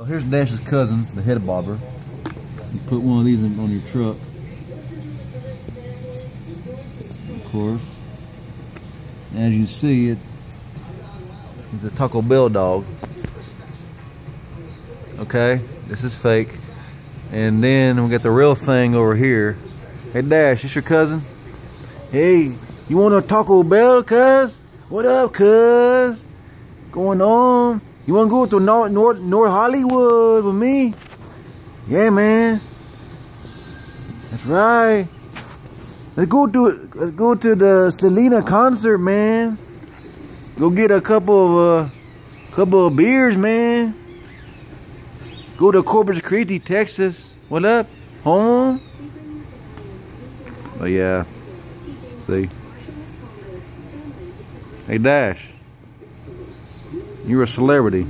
Well, here's Dash's cousin, the head bobber. You put one of these on your truck. Of course. As you see, it is a Taco Bell dog. Okay, this is fake. And then we got the real thing over here. Hey Dash, it's your cousin? Hey, you want a Taco Bell, cuz? What up, cuz? Going on? You want to go to North, North, North Hollywood with me? Yeah, man. That's right. Let's go to let's go to the Selena concert, man. Go get a couple of uh, couple of beers, man. Go to Corpus Christi, Texas. What up, home? Oh yeah. See. Hey Dash. You're a celebrity.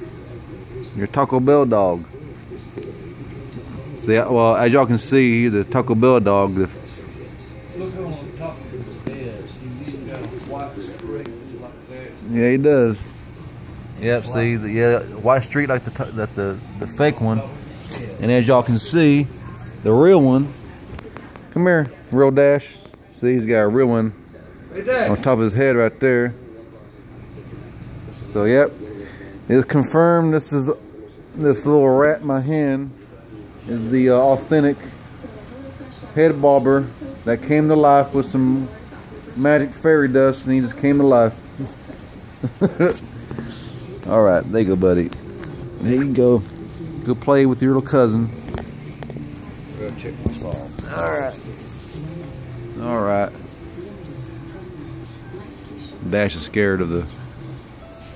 You're a Taco Bell dog. See, well, as y'all can see, the Taco Bell dog. The, Look on top of his head. He's got a white streak like that. yeah, he does. Yep. See, the, yeah, white streak like the t- that the the fake one, and as y'all can see, the real one. Come here, real Dash. See, he's got a real one Hey, on top of his head right there. So, yep, it's confirmed. This is this little rat in my hand is the uh, authentic head bobber that came to life with some magic fairy dust, and he just came to life. All right, there you go, buddy. There you go. Go play with your little cousin. Go check my. All right. All right. Dash is scared of the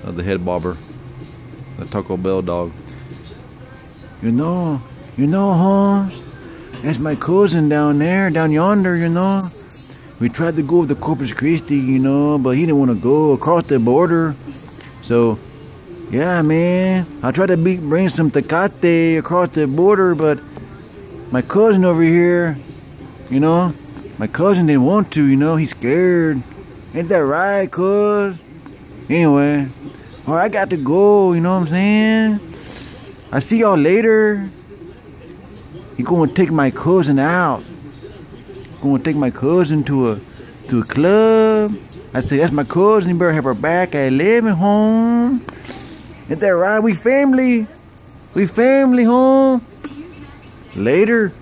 of the head bobber, the Taco Bell dog. You know, you know, Holmes. That's my cousin down there, down yonder. You know, we tried to go to Corpus Christi, you know, but he didn't want to go across the border. So, yeah, man, I tried to be, bring some Tecate across the border, but my cousin over here, you know, my cousin didn't want to, you know, he's scared. Ain't that right, cuz? Anyway, well, I got to go, you know what I'm saying? I see y'all later. You gonna take my cousin out. Gonna take my cousin to a to a club. I say that's my cousin, you better have her back at 11 home. Ain't that right? We family. We family home. Later.